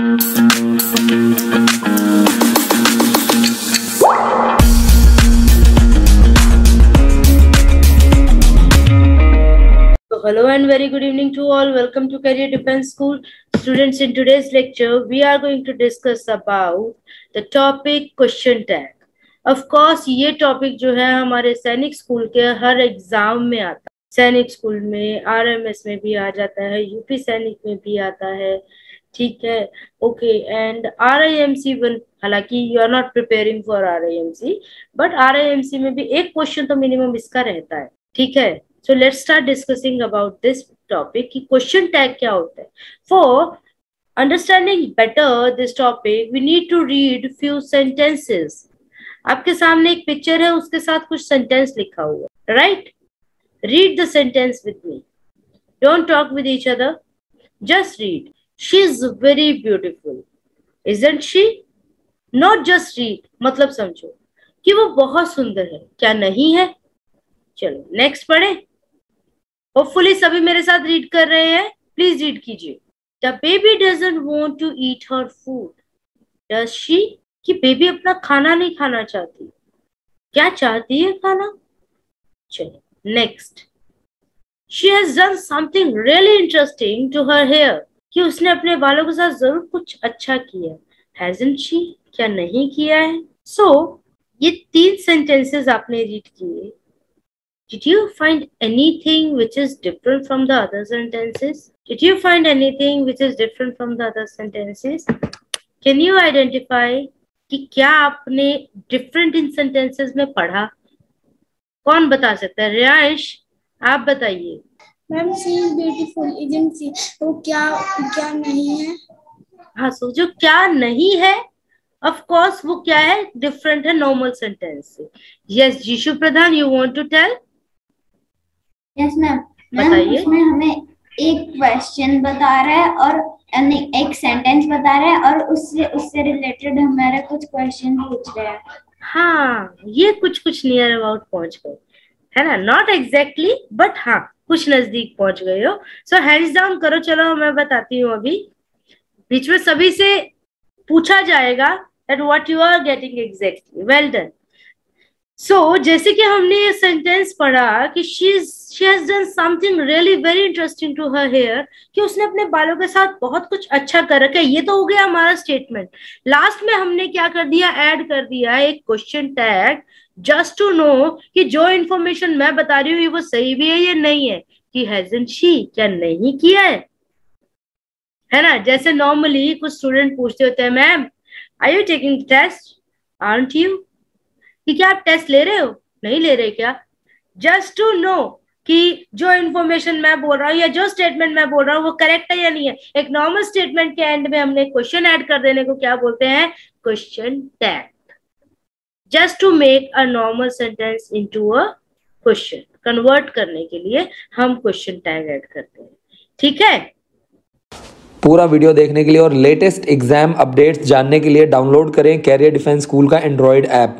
hello and very good evening to all. Welcome to Career Defense School. Students, in today's lecture, we are going to discuss about the topic question tag. Of course, ये topic जो है हमारे सैनिक school के हर exam में आता है सैनिक स्कूल में आरएमएस में भी आ जाता है यूपी सैनिक में भी आता है ठीक है? Okay and R I M C one, हालाँकि you are not preparing for R I M C but R I M C में भी एक क्वेश्चन तो मिनिमम इसका रहता है, ठीक है? So let's start discussing about this topic कि क्वेश्चन टैग क्या होता है? For understanding better this topic we need to read few sentences आपके सामने एक पिक्चर है, उसके साथ कुछ सेंटेंस लिखा हुआ है right read the sentence with me don't talk with each other just read she is very beautiful isn't she not just read मतलब समझो कि वो बहुत सुंदर है। क्या नहीं है? चलो नेक्स्ट पढ़े। होपफुली सभी मेरे साथ रीड कर रहे हैं। प्लीज़ रीड कीजिए। The baby doesn't want to eat her food does she कि बेबी अपना खाना नहीं खाना चाहती। क्या चाहती है खाना? चलो next she has done something really interesting to her hair कि उसने अपने बालों के साथ ज़रूर कुछ अच्छा किया हैजन शी क्या नहीं किया है सो so, ये तीन सेंटेंसेस आपने रीड किए Did you find anything which is different from the other sentences? Did you find anything which is different from the other sentences? Can you identify कि क्या आपने डिफरेंट इन सेंटेंसेस में पढ़ा कौन बता सकता है रियाश आप बताइए ma'am she is beautiful isn't she वो क्या क्या नहीं है? हाँ सो जो क्या नहीं है? ऑफ़ कोर्स वो क्या है? डिफरेंट है नॉर्मल सेंटेंस से। Yes Jishu Pradhan you want to tell yes ma'am ma'am हमें एक क्वेश्चन बता रहा है और एक सेंटेंस बता रहा है और उससे उससे रिलेटेड हमारे कुछ क्वेश्चन पूछ रहे हैं। हाँ ये कुछ कुछ नियर अबाउट पहुँच गए। है ना? नॉट एग्जैक्टली बट हाँ। कुछ नज़दीक पहुँच गए हो। सो हैंड्स डाउन करो, चलो मैं बताती हूँ अभी। बीच में सभी से पूछा जाएगा that what you are getting exactly well done so जैसे कि हमने ये सेंटेंस पढ़ा कि she she has done something really very interesting to her hair कि उसने अपने बालों के साथ बहुत कुछ अच्छा कर रखा है। ये तो हो गया हमारा स्टेटमेंट लास्ट में हमने क्या कर दिया? ऐड कर दिया एक question tag just to know कि जो इन्फॉर्मेशन मैं बता रही हूँ वो सही भी है या नहीं है? कि हैजन शी क्या नहीं किया है? है ना? जैसे नॉर्मली कुछ स्टूडेंट पूछते होते हैं ma'am I you taking test aren't you कि क्या आप टेस्ट ले रहे हो? नहीं ले रहे क्या? जस्ट टू नो कि जो इन्फॉर्मेशन मैं बोल रहा हूँ या जो स्टेटमेंट मैं बोल रहा हूँ, वो करेक्ट है या नहीं है? एक नॉर्मल स्टेटमेंट के एंड में हमने क्वेश्चन ऐड कर देने को क्या बोलते हैं? Question tag just to make a normal sentence into a question convert करने के लिए हम क्वेश्चन टैग एड करते हैं। ठीक है? पूरा वीडियो देखने के लिए और लेटेस्ट एग्ज़ाम अपडेट्स जानने के लिए डाउनलोड करें कैरियर डिफेंस स्कूल का एंड्रॉयड ऐप